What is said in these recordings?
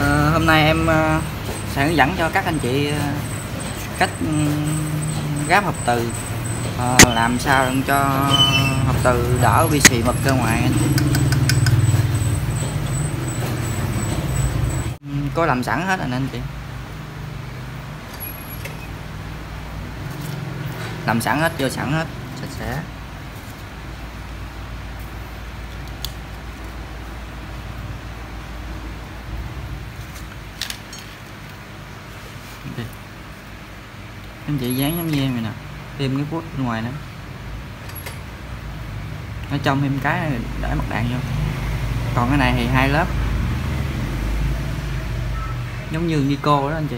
Ờ, hôm nay em ờ, sẽ hướng dẫn cho các anh chị ờ, cách ừ, gáp hộp từ. Làm sao để cho hộp từ đỡ bị xì mực ra ngoài. Ừ, anh có làm sẵn hết rồi anh chị. Làm sẵn hết, vô sẵn hết, sạch sẽ. Anh chị dán giống như em này nè. Thêm cái phút bên ngoài nữa. Ở trong thêm cái để mặt đạn vô. Còn cái này thì hai lớp. Giống như Nico đó anh chị.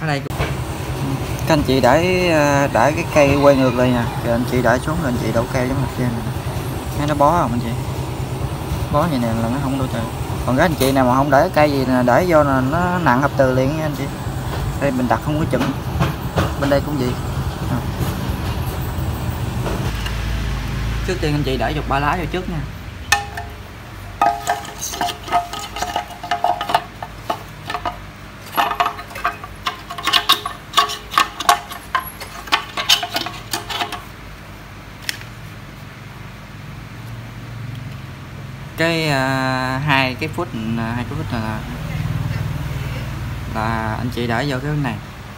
Ở đây các anh chị để ờ, để cái cây quay ngược lại nha rồi anh chị để xuống rồi anh chị đổ cây giống mặt trên này thấy nó bó không anh chị? Có như này là nó không đâu trời. Còn các anh chị nào mà không để cây gì nè, để vô là nó nặng hợp từ liền nha anh chị. Đây, mình đặt không có chuẩn bên đây cũng vậy. À. trước tiên anh chị để dục ba lá vô trước nha. Cái uh, hai cái phút à, hai cái phút là là anh chị để vô cái này.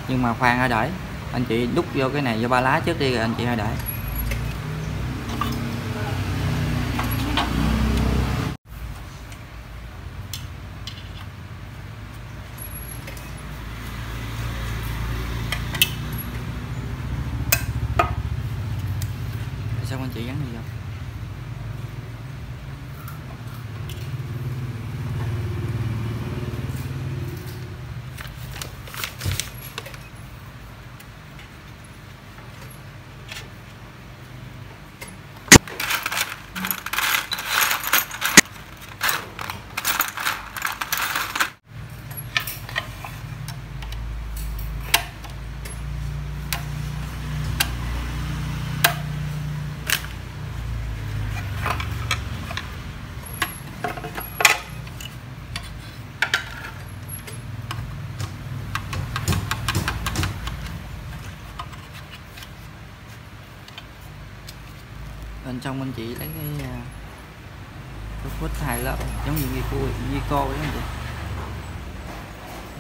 Nhưng mà khoan ở đợi anh chị đút vô cái này vô ba lá trước đi rồi anh chị hãy để trong anh chị lấy cái à, cái phút hai lớp giống như Vico Vico vậy anh chị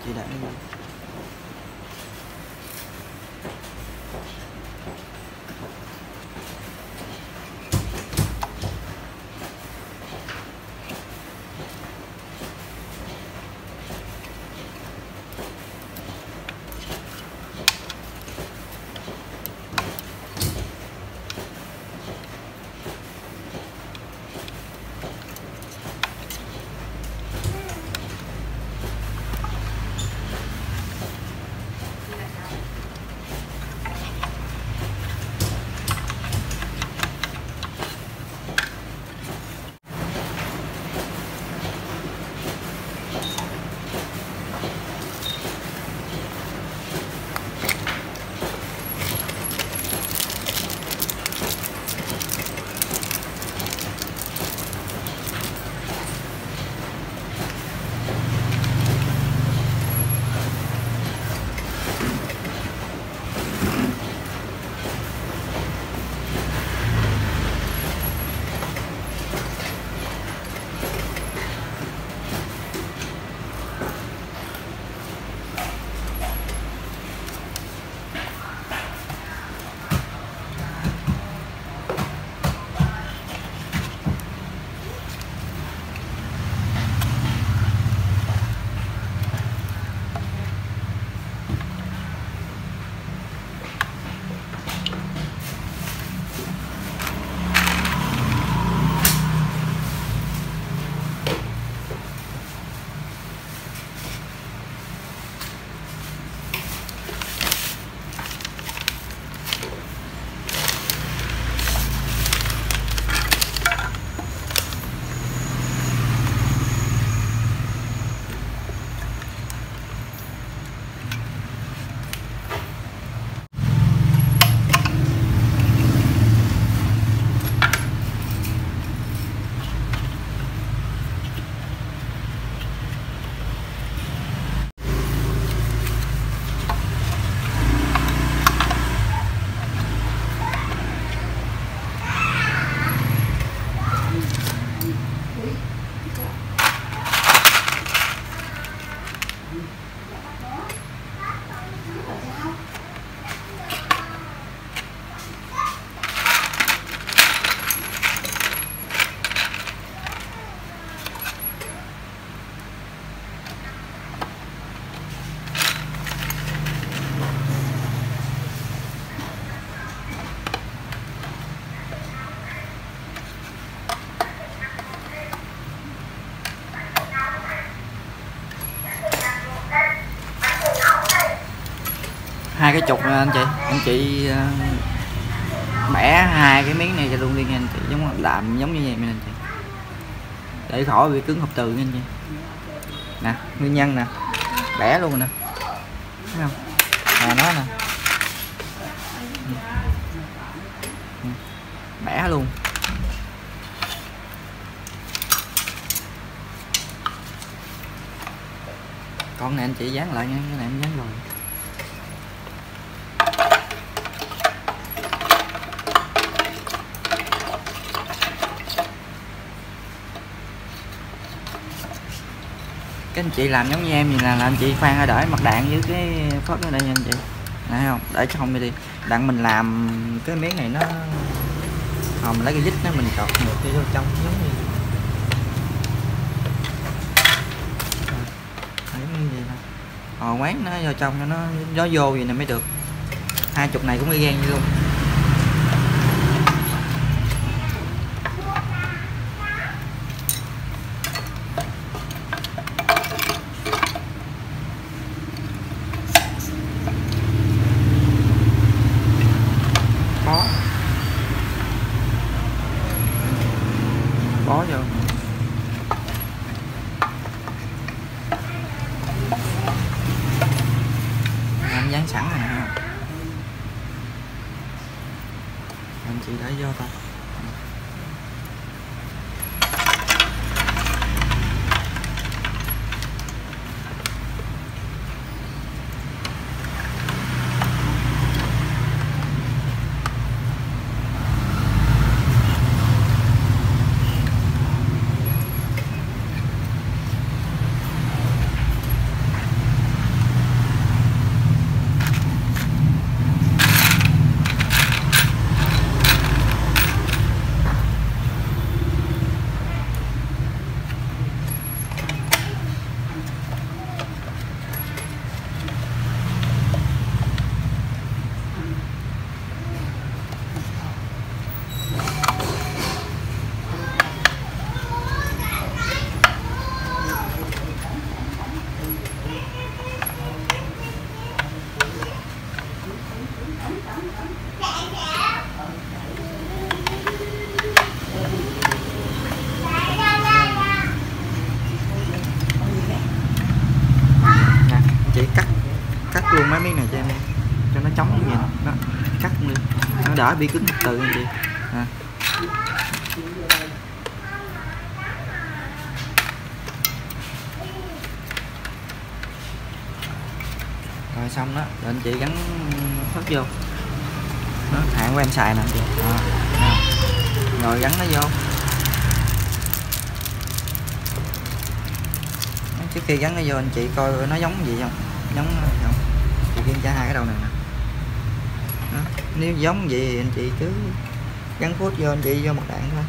chị để nó vô. Dây chục nha anh chị. Anh chị ờ, bẻ hai cái miếng này cho luôn đi nha anh chị. Giống làm giống như vậy nè anh chị. Để khỏi bị cứng hộp từ nha anh chị. Nè, nguyên nhân nè. Bẻ luôn nè. Thấy không? Nè, nó nè. Ừ. Bẻ luôn. Con này anh chị dán lại nha, cái này em dán rồi. Các anh chị làm giống như em thì là làm chị khoan ở đợi mặt đạn với cái phớt ở đây nha anh chị. Thấy không? Để cho không đi đi. Đặng mình làm cái miếng này nó không mình lấy cái dít nó mình cột. Ngược vô trong giống như ờ quán nó vô trong cho nó gió vô vậy này mới được. Hai chục này cũng y gan như luôn đỡ bị cứng từ anh chị à. rồi xong đó rồi anh chị gắn phất vô. Đó, hạn của em xài nè. Anh chị rồi gắn nó vô. Trước khi gắn nó vô anh chị coi nó giống gì không? Giống không chị kiểm tra hai cái đầu này nè. Đó. nếu giống vậy thì anh chị cứ gắn phút vô, anh chị vô một đạn thôi.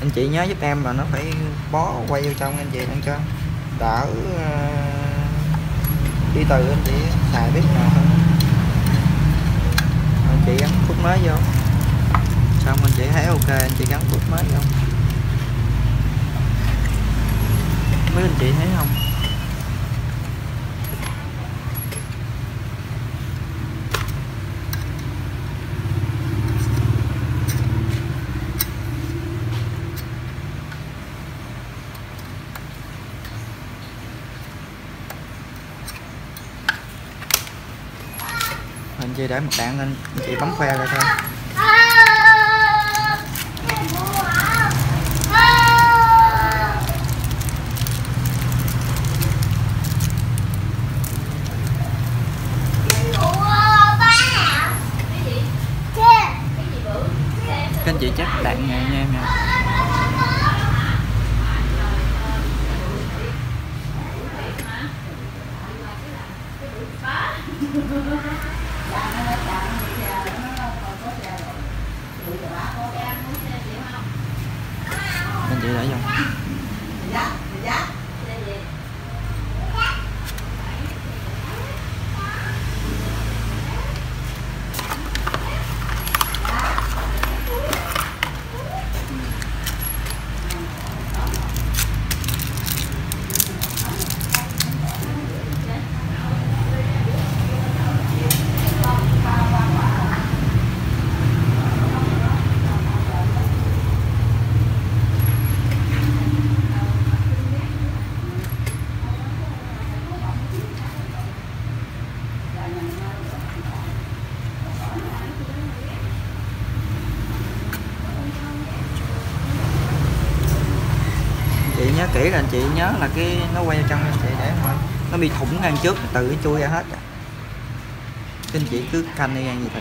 Anh chị nhớ giúp em là nó phải bó quay vô trong anh chị đang cho đỡ ờ, đi từ anh chị xài biết nào hơn anh chị gắn phút mới vô. Xong anh chị thấy ok, anh chị gắn phút mới vô. Mấy anh chị thấy không? Anh chị để một đạn lên, anh chị bấm khoe ra thôi các anh chị chắc đạn nha nha em nha kỹ là anh chị nhớ là cái nó quay trong anh chị để mà nó bị thủng ngang trước, từ cái chui ra hết. Cái anh chị cứ canh đi ngang gì thật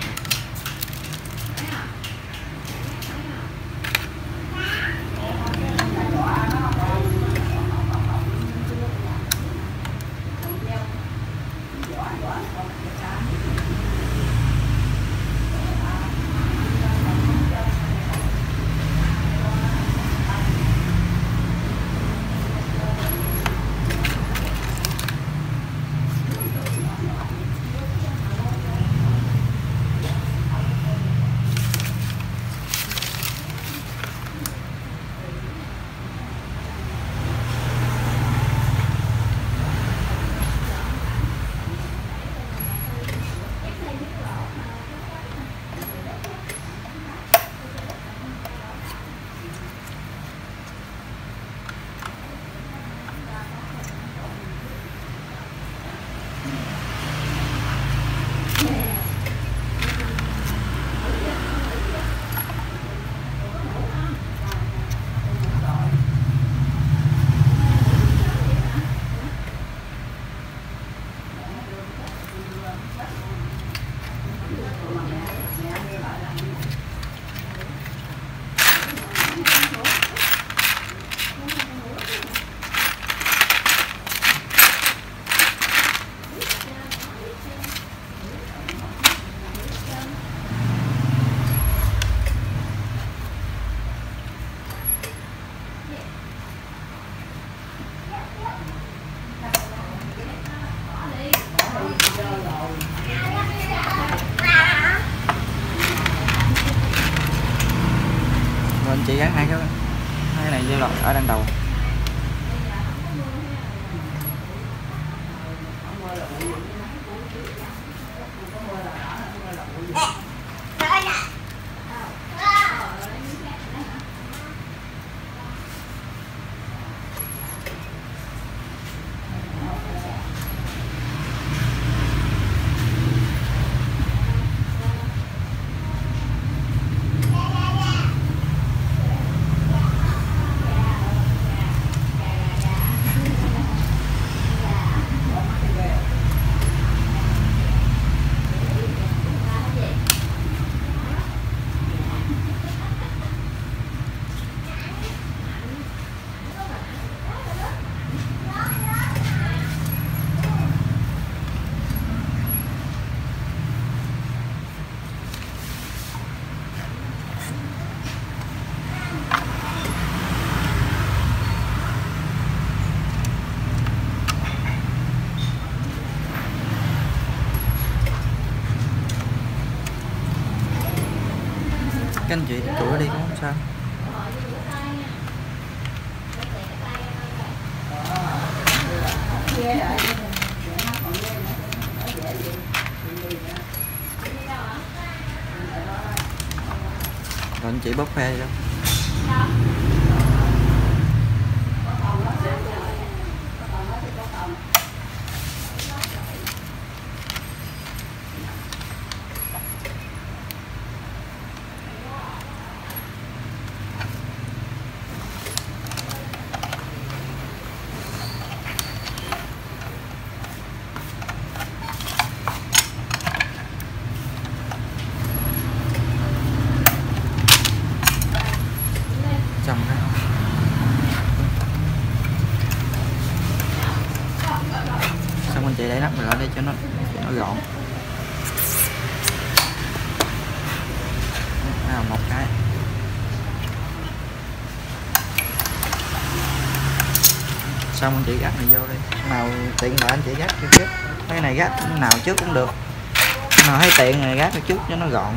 bóc phe đâu chồng cái xong anh nắp mình lên đây cho nó cho nó gọn. Nào, một cái. Xong anh chị gắt này vô đi. Nào tiện là anh chị gắt cho trước. Cái này gắt nào trước cũng được. Nào thấy tiện này gắt trước cho nó gọn.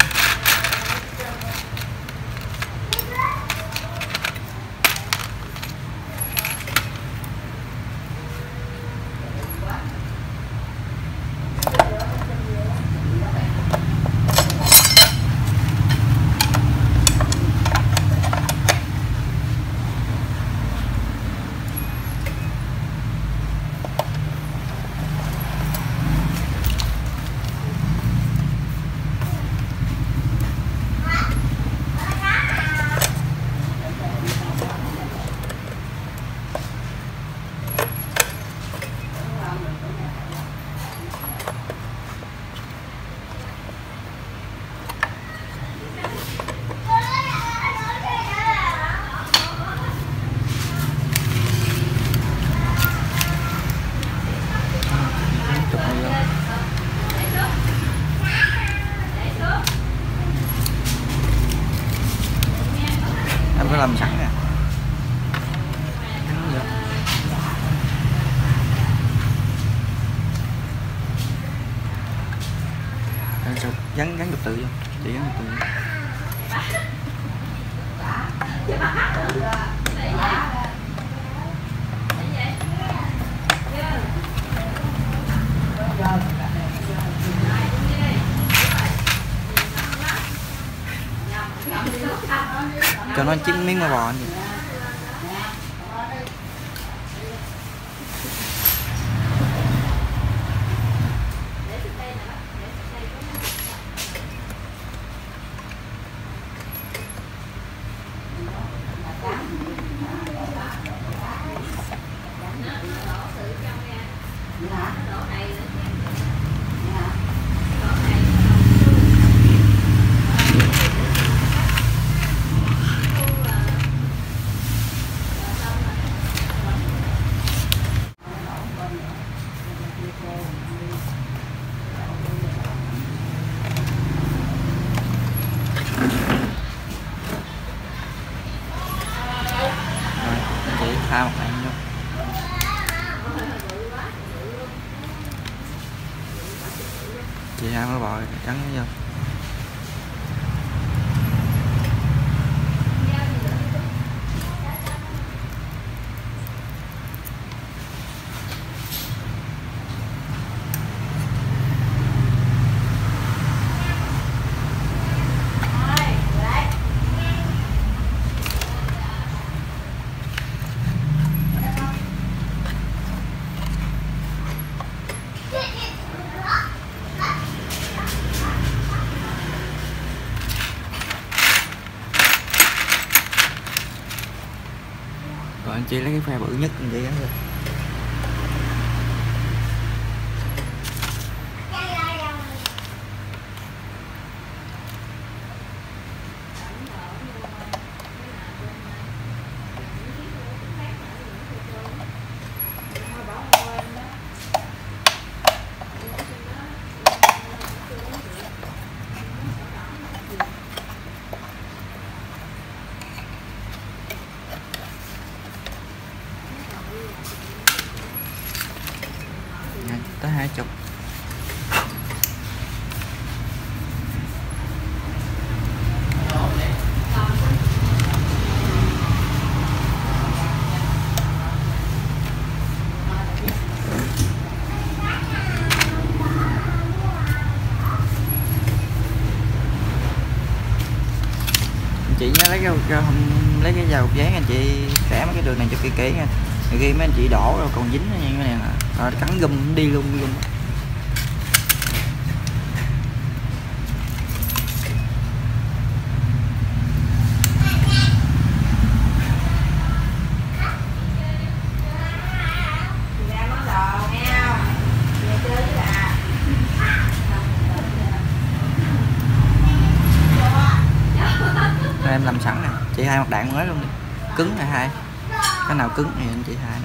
Chín miếng mà bò anh chị rồi anh chị pha một bạn vô chị hai mới bò trắng vô chỉ lấy cái phe bự nhất anh chị gắn vô Nha, tới hai chục Anh chị nhớ lấy cái, cái không lấy cái dầu dán anh chị xẻ mấy cái đường này cho kỹ kỹ nha. Khi mấy anh chị đổ rồi còn dính như cái này nè rồi cắn gum đi luôn luôn Rồi em làm sẵn nè chị hai mặt đạn mới luôn đi. Cứng này hai? Cái nào cứng thì anh chị hai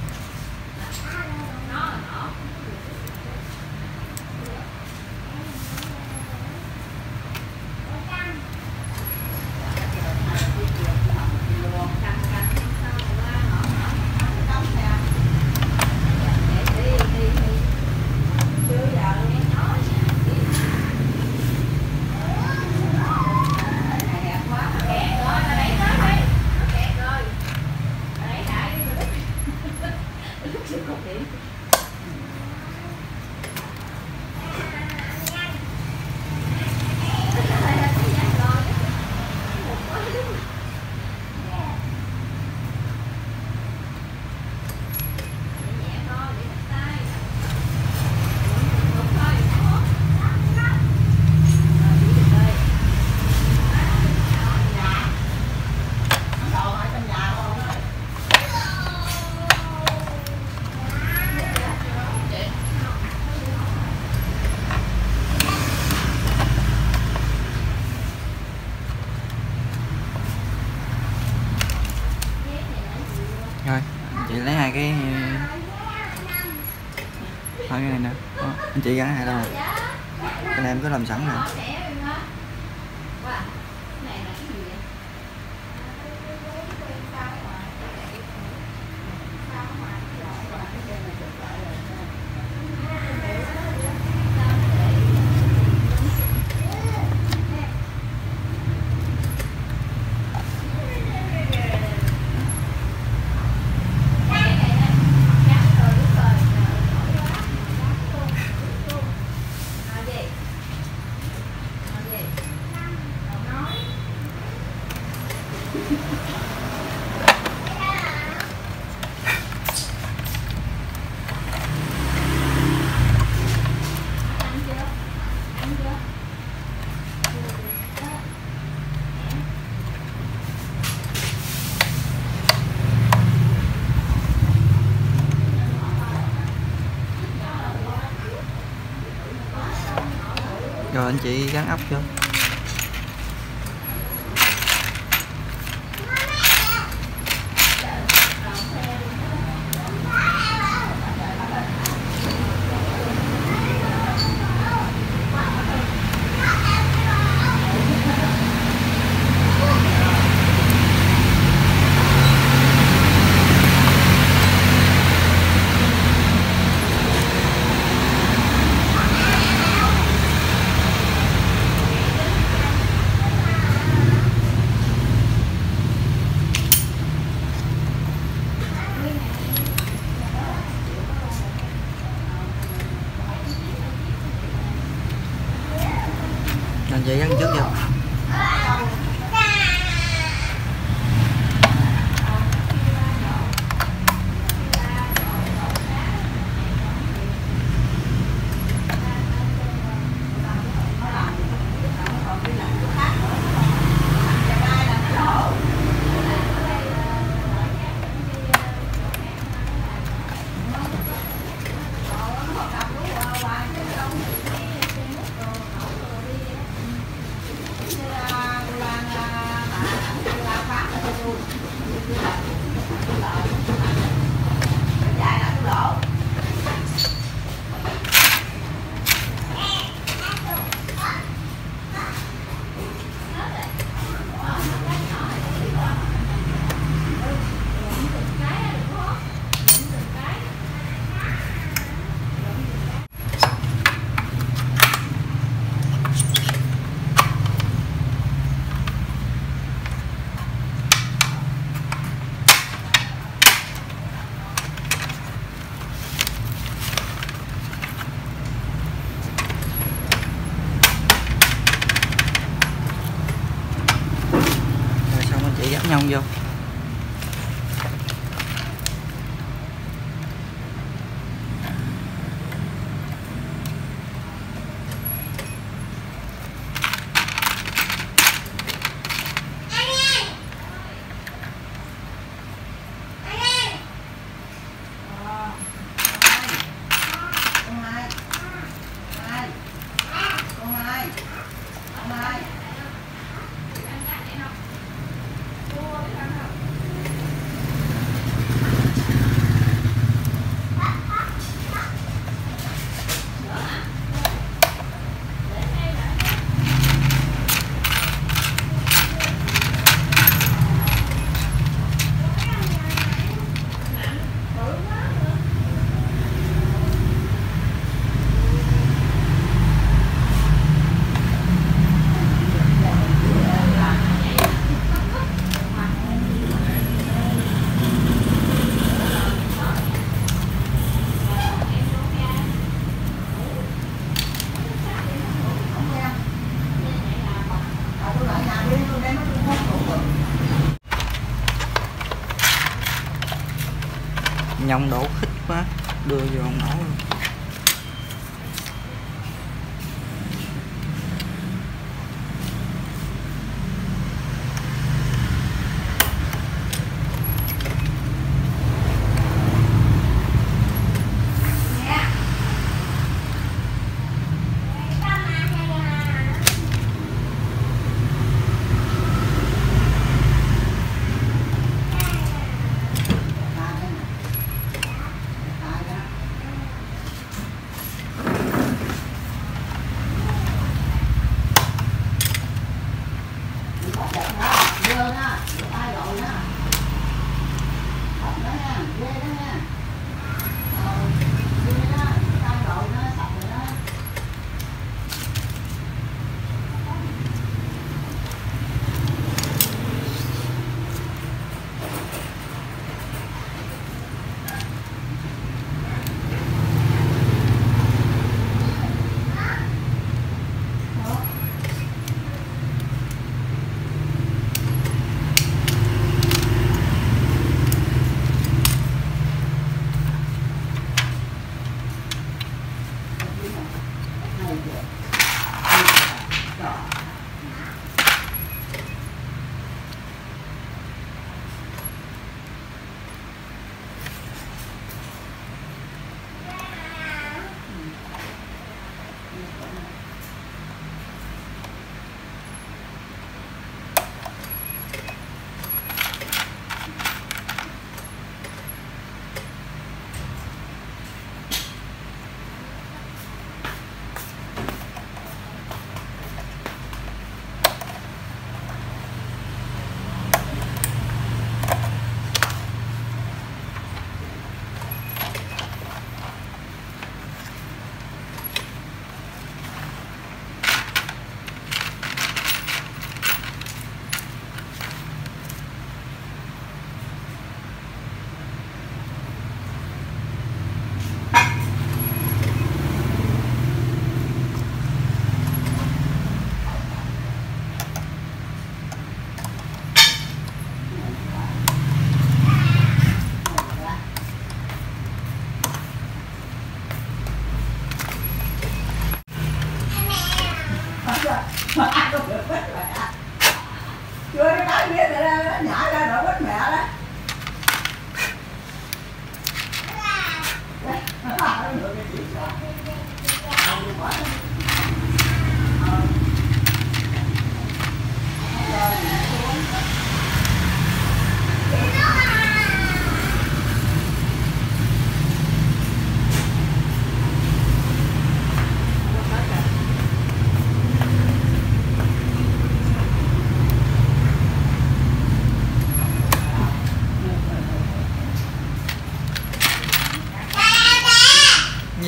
rồi chị lấy hai cái hai cái này nè Đó, anh chị gắn hai đâu. Rồi cái này em cứ làm sẵn rồi chị gắn ốc chưa? やだな。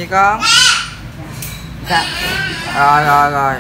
Gì con? Dạ. Rồi rồi rồi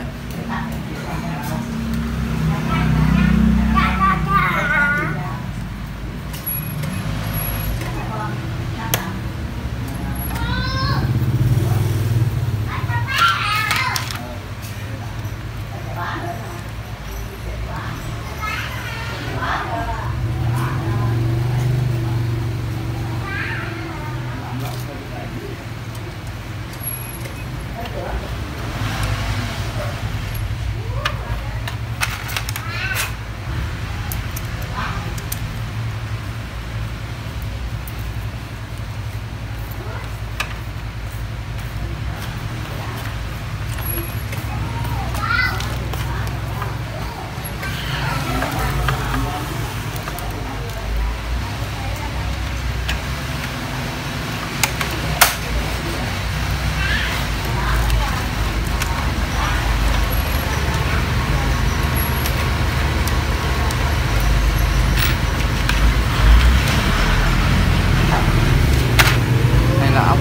đây là ốc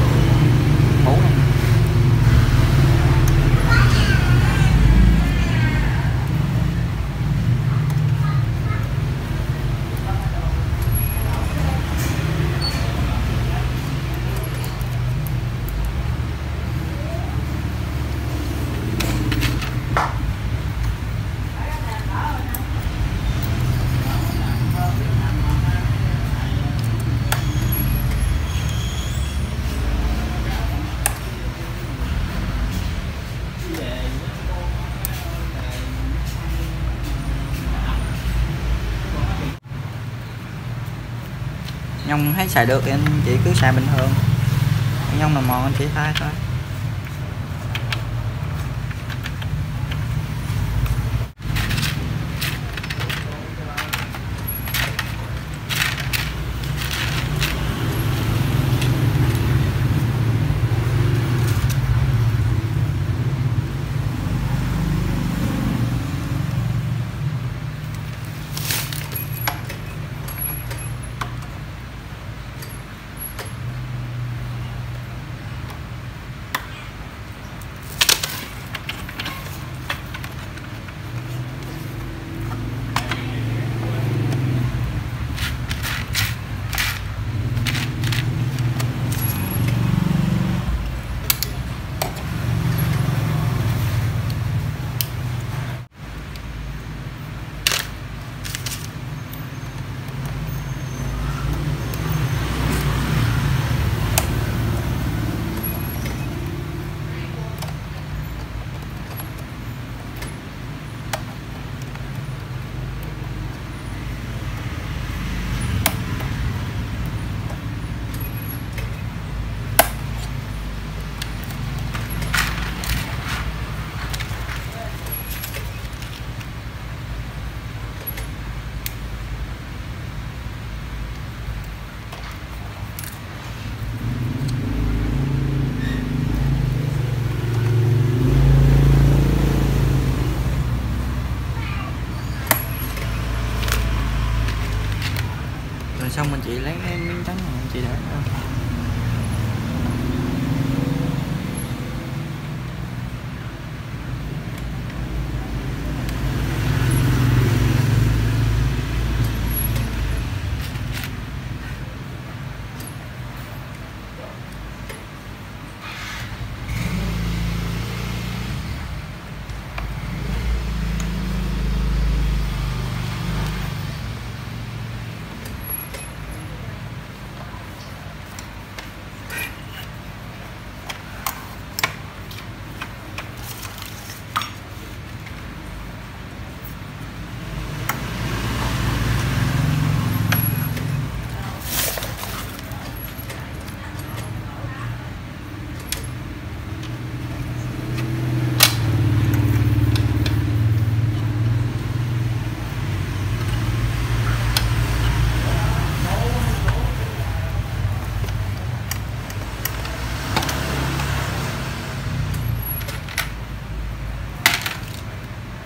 hũ này thấy xài được thì anh chị cứ xài bình thường. Nhông nào mòn anh chỉ thay thôi.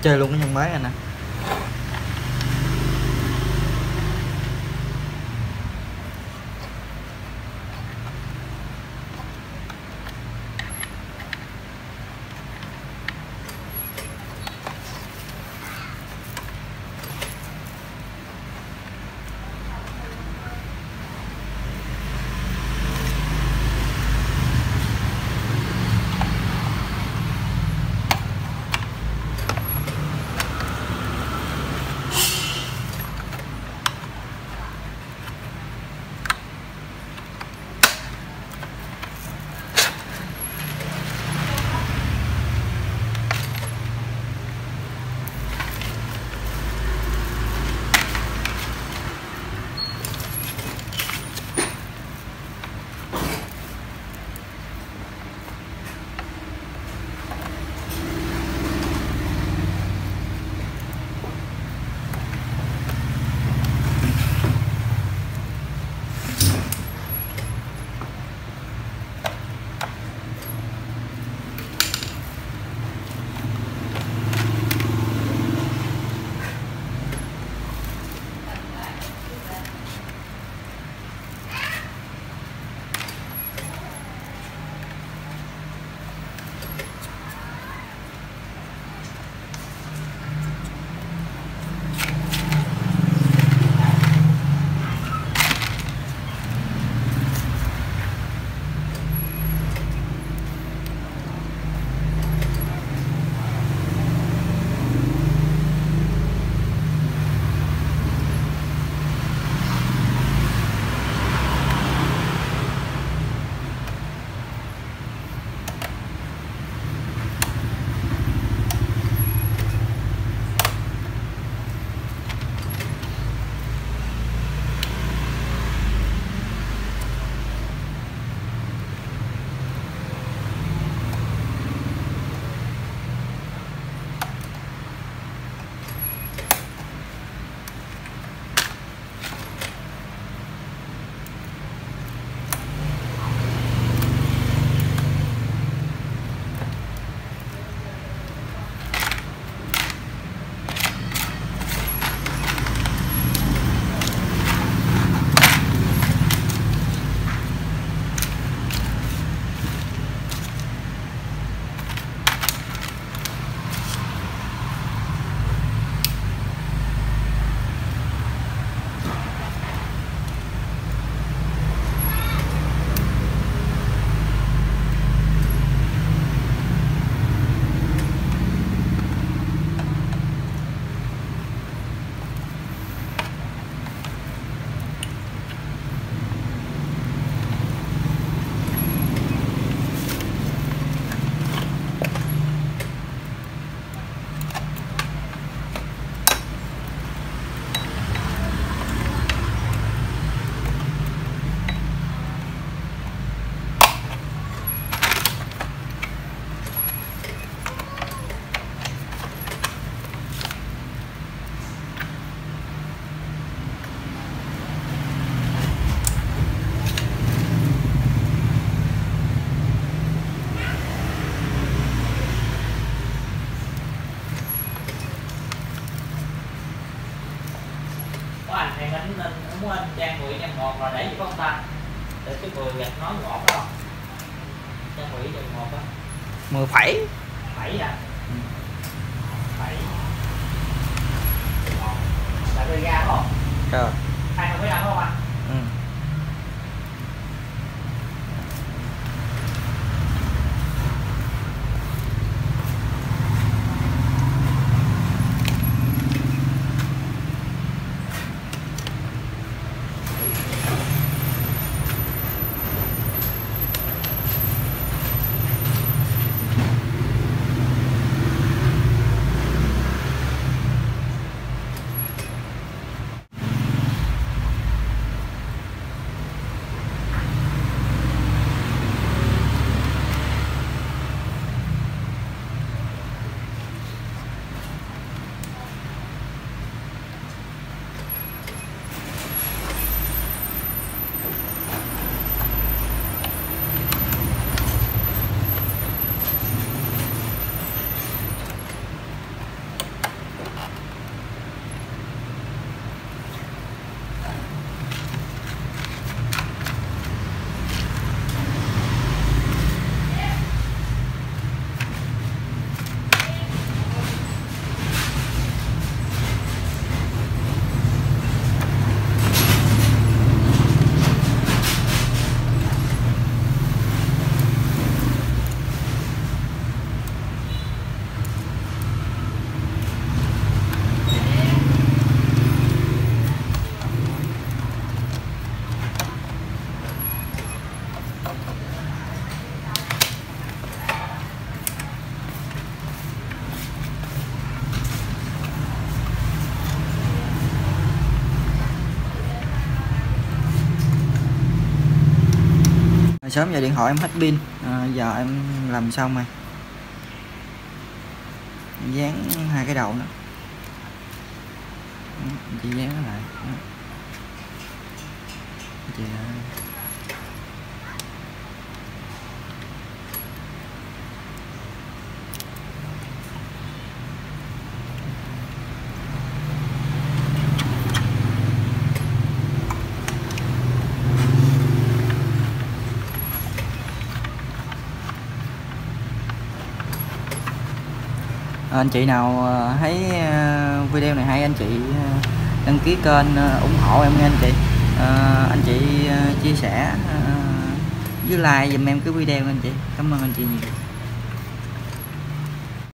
Chơi luôn cái nhân máy này nè ngọt là để gì không ta. Để cái 10 gạch nói ngọt đó. Trang 10 trang 1 á 10 phẩy. Sớm giờ điện thoại em hết pin. À, giờ em làm xong rồi. Dán hai cái đầu nữa. Chị dán lại. Chị Ờ, anh chị nào ờ, thấy ờ, video này hay anh chị đăng ký kênh ủng hộ em nha anh chị. À, anh chị chia sẻ với like dùm em cái video anh chị. Cảm ơn anh chị nhiều.